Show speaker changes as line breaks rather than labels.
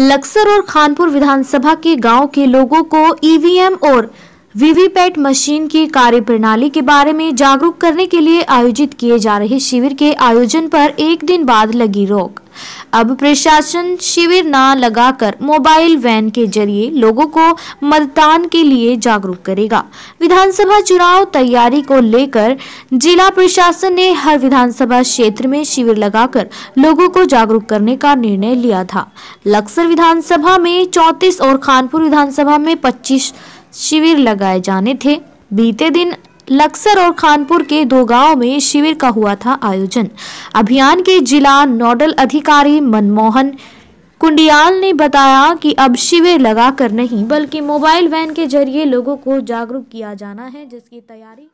लक्सर और खानपुर विधानसभा के गाँव के लोगों को ईवीएम और वीवीपैट मशीन की कार्य प्रणाली के बारे में जागरूक करने के लिए आयोजित किए जा रहे शिविर के आयोजन पर एक दिन बाद लगी रोक। अब प्रशासन शिविर न लगाकर मोबाइल वैन के ज़रिए लोगों को मतदान के लिए जागरूक करेगा। विधानसभा चुनाव तैयारी को लेकर जिला प्रशासन ने हर विधानसभा क्षेत्र में शिविर लगाकर लोगों को जागरूक करने का निर्णय लिया था। लक्सर विधानसभा में चौतीस और खानपुर विधानसभा में पच्चीस शिविर लगाए जाने थे। बीते दिन लक्सर और खानपुर के दो गाँव में शिविर का हुआ था आयोजन। अभियान के जिला नोडल अधिकारी मनमोहन कुंडियाल ने बताया कि अब शिविर लगाकर नहीं, बल्कि मोबाइल वैन के ज़रिए लोगों को जागरूक किया जाना है, जिसकी तैयारी